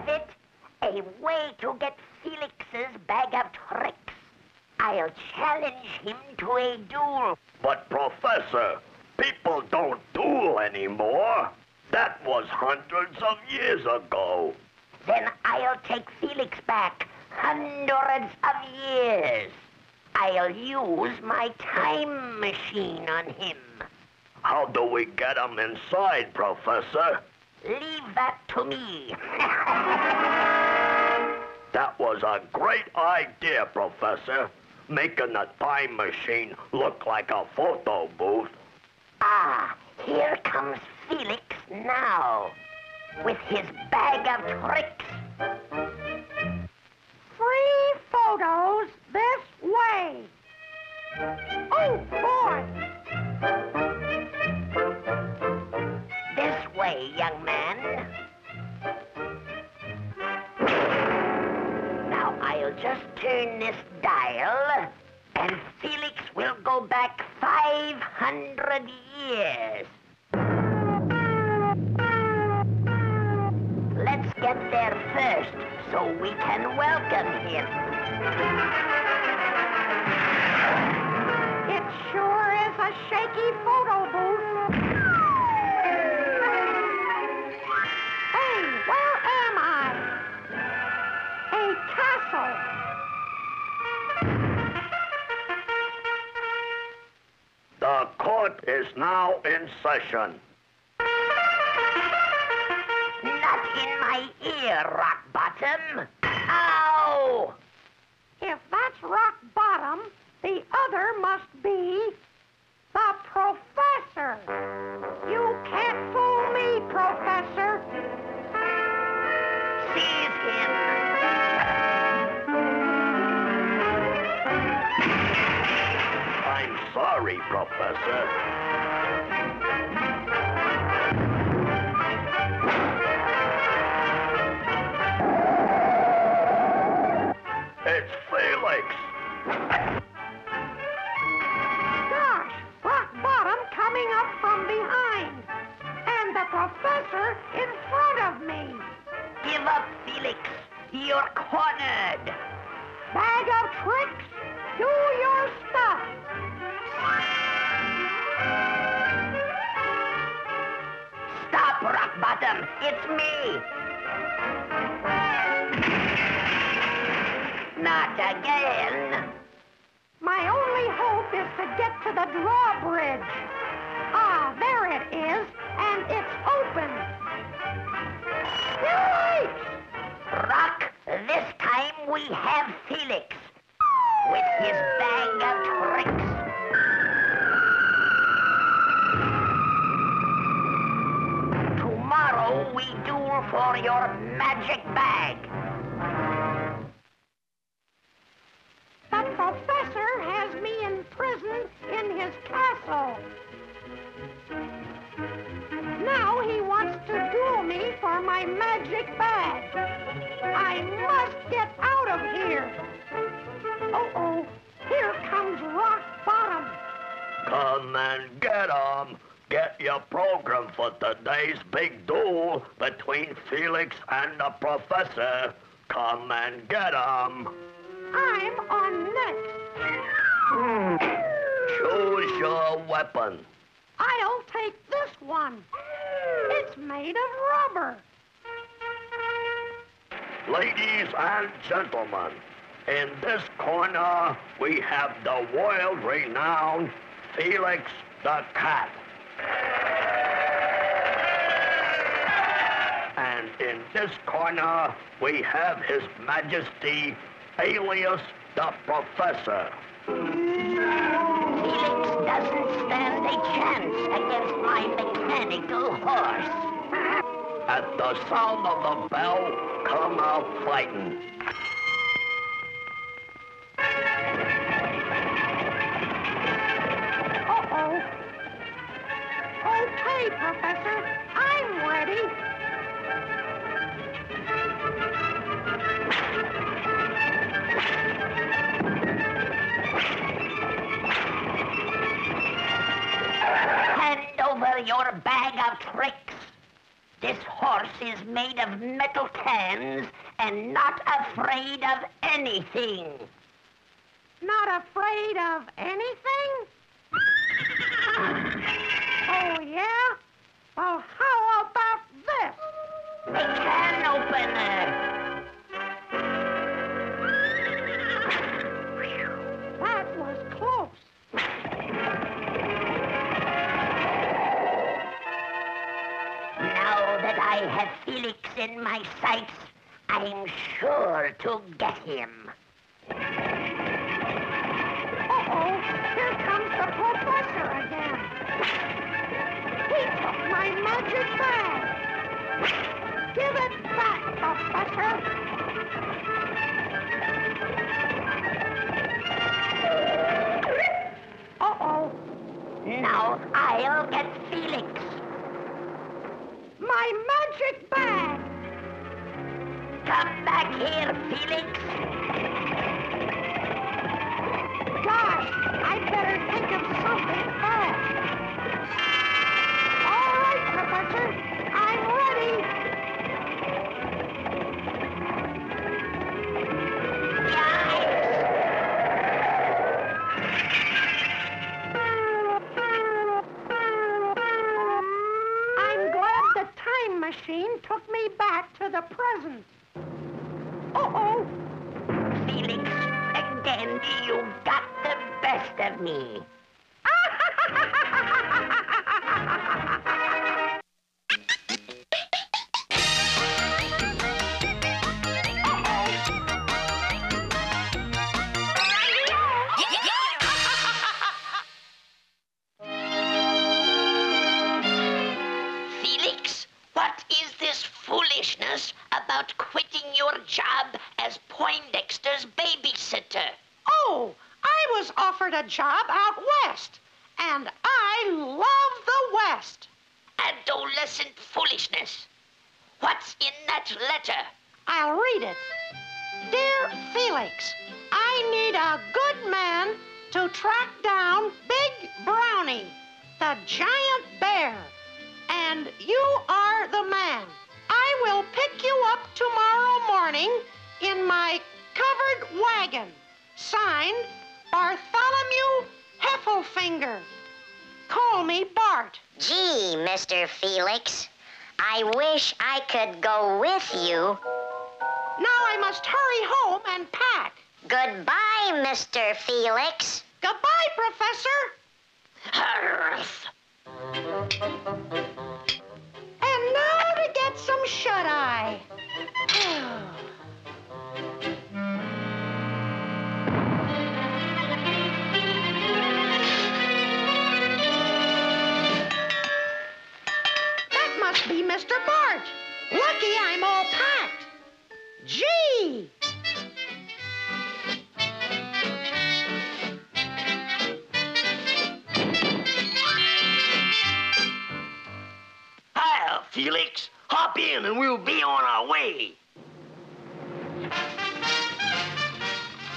have it. A way to get Felix's bag of tricks. I'll challenge him to a duel. But, Professor, people don't duel anymore. That was hundreds of years ago. Then I'll take Felix back hundreds of years. I'll use my time machine on him. How do we get him inside, Professor? Leave that to me. That was a great idea, Professor. Making the time machine look like a photo booth. ah, here comes Felix now. With his bag of tricks. Free photos this way. Oh, this dial, and Felix will go back 500 years. Let's get there first so we can welcome him. It sure is a shaky photo booth. Is now in session. Not in my ear, Rock Bottom. Ow! If that's rock bottom, the other must be the professor. Professor. For today's big duel between Felix and the Professor. Come and get 'em. I'm on next. Choose your weapon. I'll take this one. It's made of rubber. Ladies and gentlemen, in this corner we have the world-renowned Felix the Cat. And in this corner we have His Majesty alias the Professor. Felix doesn't stand a chance against my mechanical horse. At the sound of the bell, come out fighting. Uh-oh. Okay, Professor. I'm ready. Your bag of tricks. This horse is made of metal cans and not afraid of anything. Not afraid of anything? oh, yeah? Well, how about this? A can opener. My sights, I'm sure to get him. Uh-oh, here comes the professor again. He took my magic bag. Give it back, Professor. Uh-oh, Now I'll get Come back here, Felix. Gosh, I'd better think of something fast. All right, Professor, I'm ready. I'm glad the time machine took me back to the present. Again, you got the best of me. Morning in my covered wagon. Signed, Bartholomew Heffelfinger. Call me Bart. Gee, Mr. Felix, I wish I could go with you. Now I must hurry home and pack. Goodbye, Mr. Felix. Goodbye, Professor. And now to get some shut Mr. Bart. Lucky I'm all packed. Gee! Hiya, Felix. Hop in and we'll be on our way.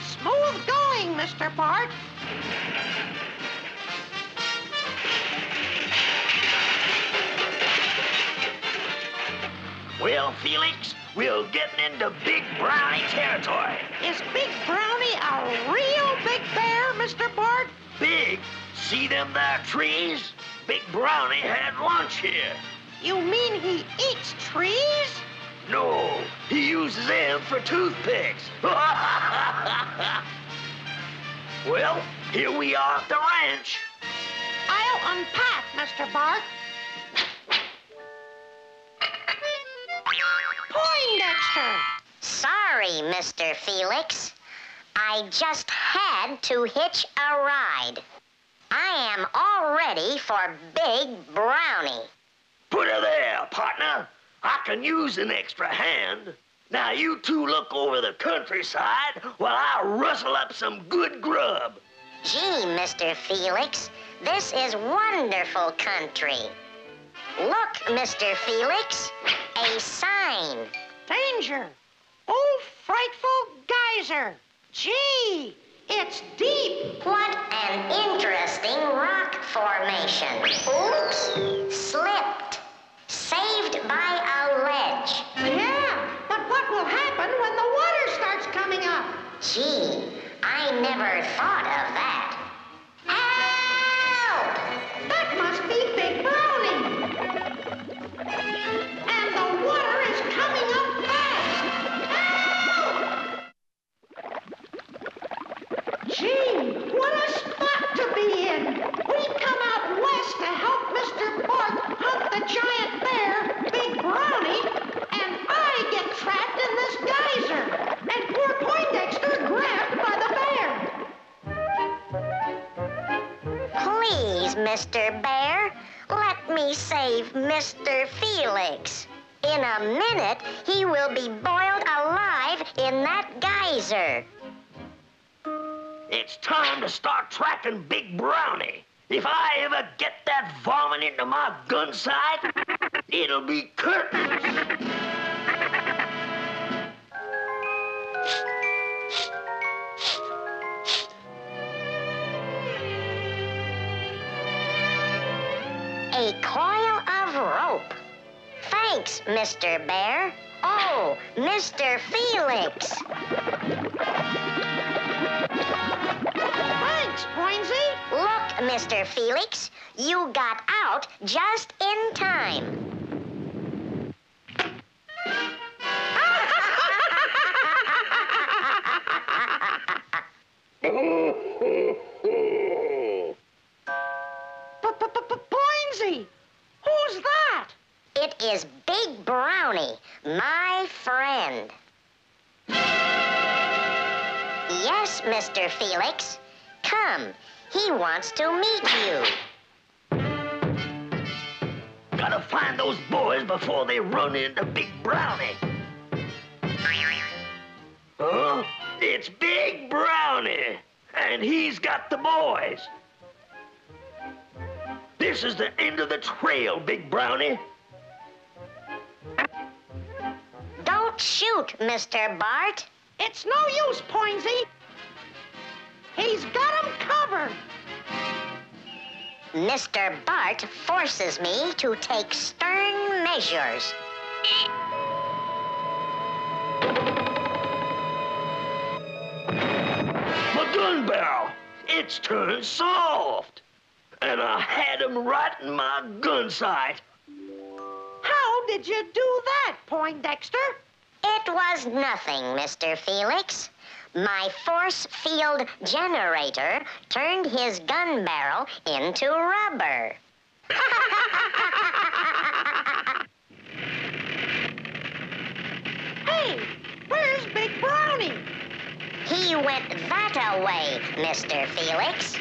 Smooth going, Mr. Bart. Well, Felix, we're getting into Big Brownie territory. Is Big Brownie a real big bear, Mr. Bart? Big, see them there trees? Big Brownie had lunch here. You mean he eats trees? No, he uses them for toothpicks. well, here we are at the ranch. I'll unpack, Mr. Bart. Poindexter! Sorry, Mr. Felix. I just had to hitch a ride. I am all ready for Big Brownie. Put her there, partner. I can use an extra hand. Now you two look over the countryside while I rustle up some good grub. Gee, Mr. Felix, this is wonderful country. Look, Mr. Felix, a sign. Danger! Oh, frightful geyser! Gee, it's deep! What an interesting rock formation. Oops, slipped. Saved by a ledge. Yeah, but what will happen when the water starts coming up? Gee, I never thought of that. Mr. Bear, let me save Mr. Felix. In a minute, he will be boiled alive in that geyser. It's time to start tracking Big Brownie. If I ever get that vomit into my gun sight, it'll be curtains. Thanks, Mr. Bear. Oh, Mr. Felix. Thanks, Poinsy. Look, Mr. Felix, you got out just in time. Poinsy, Mr. Felix. Come, he wants to meet you. Gotta find those boys before they run into Big Brownie. Huh? It's Big Brownie, and he's got the boys. This is the end of the trail, Big Brownie. Don't shoot, Mr. Bart. It's no use, Poinsy. He's got 'em covered. Mr. Bart forces me to take stern measures. My gun barrel, it's turned soft. And I had him right in my gun sight. How did you do that, Poindexter? It was nothing, Mr. Felix. My force field generator turned his gun barrel into rubber. Hey, where's Big Brownie? He went that away, Mr. Felix.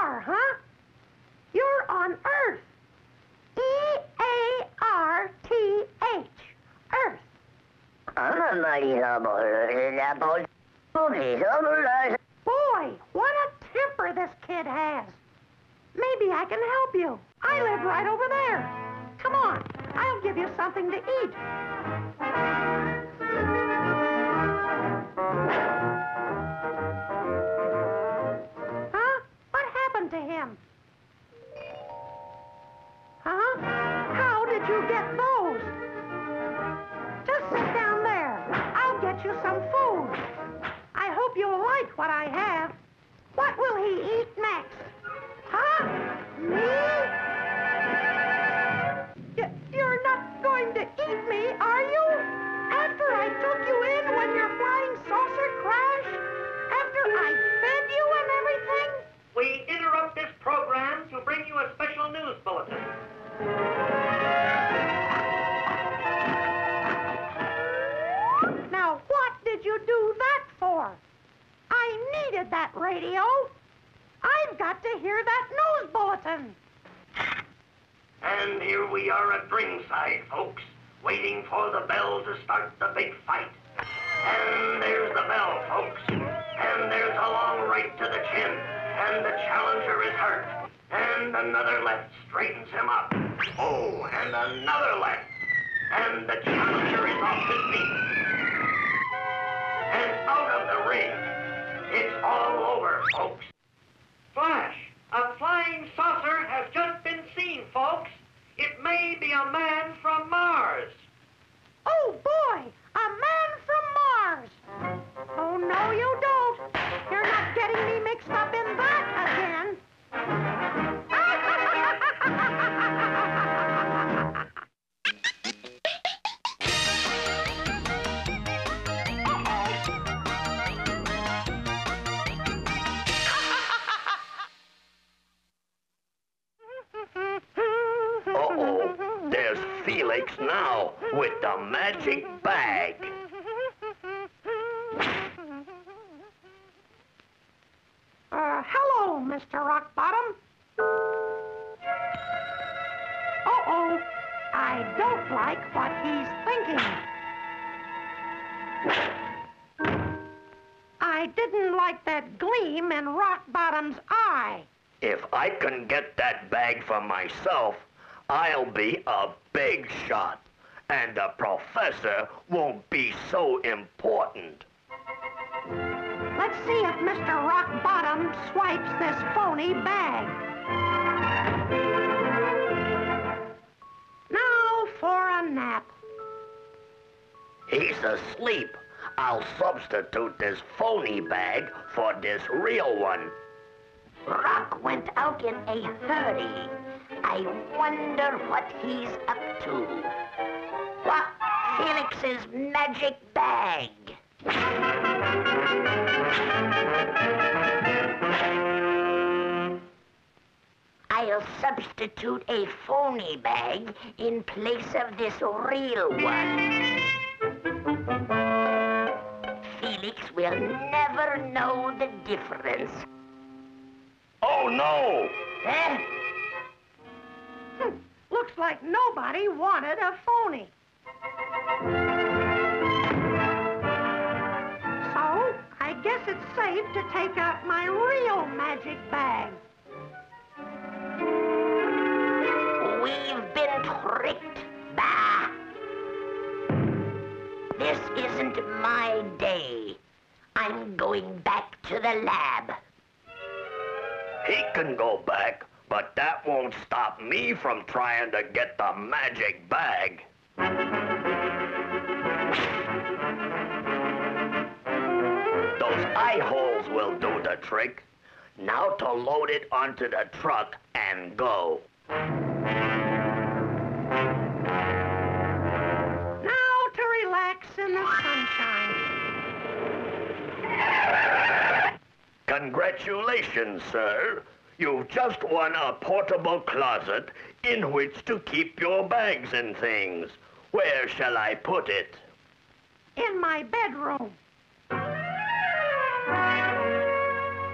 Are, huh? You're on Earth. E-A-R-T-H. Earth. I'm a mighty apple. Boy, what a temper this kid has. Maybe I can help you. I live right over there. Come on, I'll give you something to eat. Him? Huh? How did you get those? Just sit down there. I'll get you some food. I hope you'll like what I have. And another left straightens him up. Oh, and another left. And the challenger is off his feet. And out of the ring. It's all over, folks. Flash, a flying saucer has just been seen, folks. It may be a man from Mars. Oh, boy, a man from Mars. Oh, no, you don't. You're not getting me mixed up in that again. There's Felix now with the magic bag. Uh, hello, Mr. Rockbottom. Uh-oh, I don't like what he's thinking. I didn't like that gleam in Rockbottom's eye. If I can get that bag for myself, I'll be a big shot. And the professor won't be so important. Let's see if Mr. Rock Bottom swipes this phony bag. Now for a nap. He's asleep. I'll substitute this phony bag for this real one. Rock went out in a hurry. I wonder what he's up to. What? Felix's magic bag. I'll substitute a phony bag in place of this real one. Felix will never know the difference. Oh no! Eh? Looks like nobody wanted a phony. So, I guess it's safe to take out my real magic bag. We've been tricked. Bah! This isn't my day. I'm going back to the lab. He can go back, but that won't stop me from trying to get the magic bag. Those eye holes will do the trick. Now to load it onto the truck and go. Now to relax in the sunshine. Congratulations, sir. You've just won a portable closet in which to keep your bags and things. Where shall I put it? In my bedroom.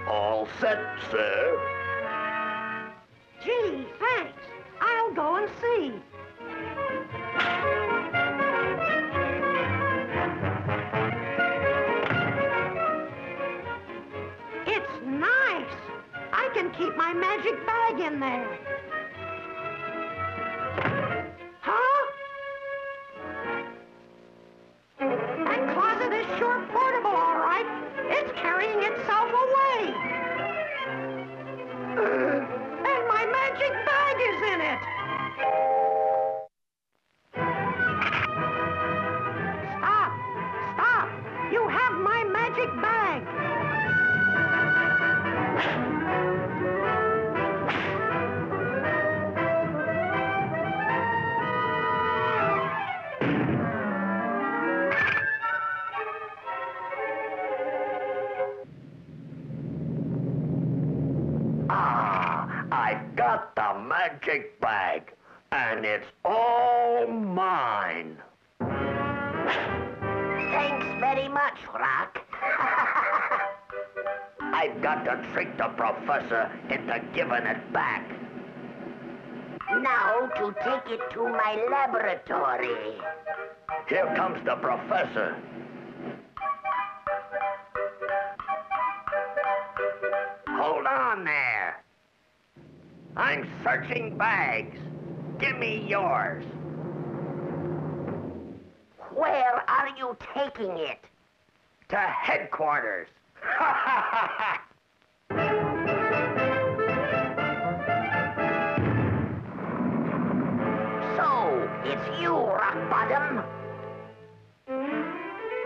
All set, sir. Gee, thanks. I'll go and see. Keep my magic bag in there. Mine. Thanks very much, Rock. I've got to trick the professor into giving it back. now to take it to my laboratory. Here comes the professor. Hold on there. I'm searching bags. Give me yours. Where are you taking it? To headquarters. So, it's you, Rock Bottom.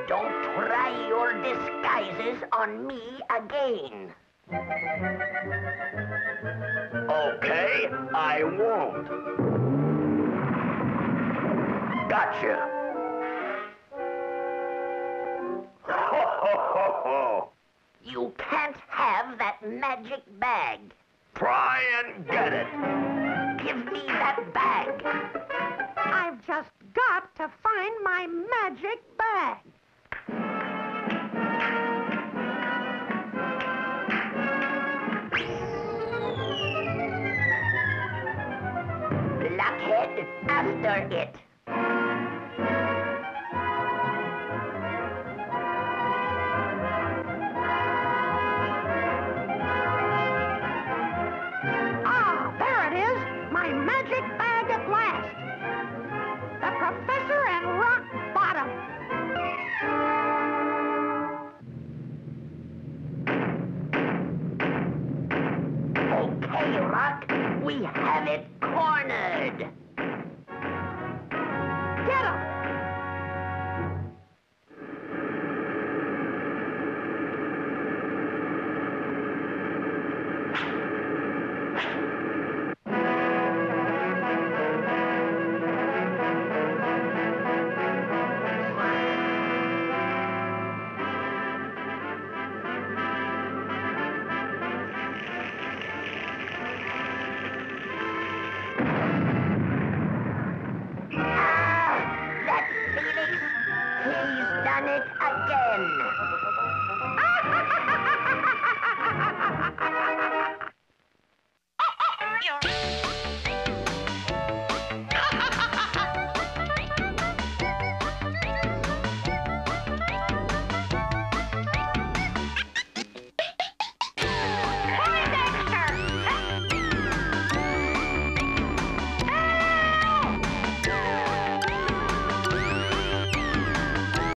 Don't try your disguises on me again. okay, I won't. Gotcha. You can't have that magic bag. Try and get it. Give me that bag. I've just got to find my magic bag. Blockhead, after it.